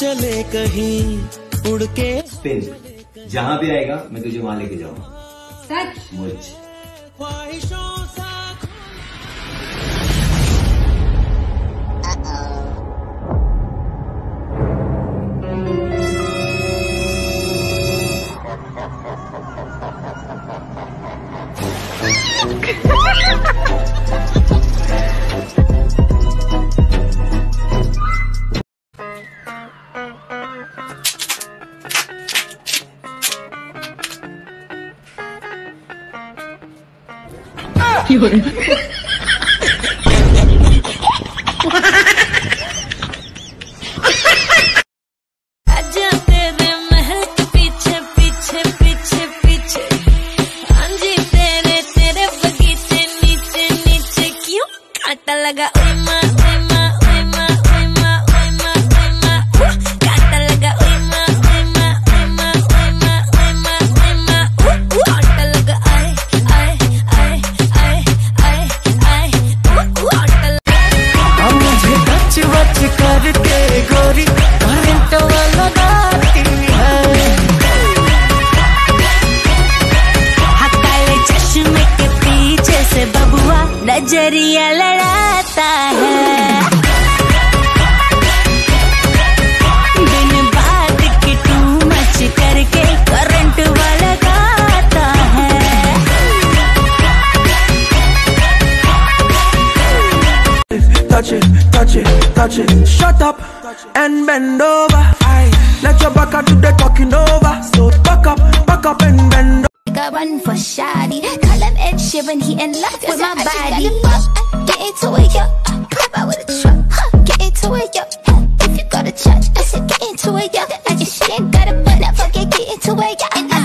चले कहीं उड़ के। स्पिन जहाँ भी आएगा मैं तुझे वहाँ लेके जाऊँगा। सच? मुझ। ख्वाहिशों लगा ओए नज़रिया लड़ाता है दिन बाद की टू मच करके करंट वाला गाता है touch it, touch it, touch it. Shut up and bend over. Aye. Let your back do the talking over. So back up, back up and bend Got one for shoddy. Call him Ed Sheeran, he in love with my body. Into it, yo. Pop out with a truck. Huh. Get into it, yo. If you go to church, I said get into it, yo. I just she ain't got a butt, never get get into it, yo. And I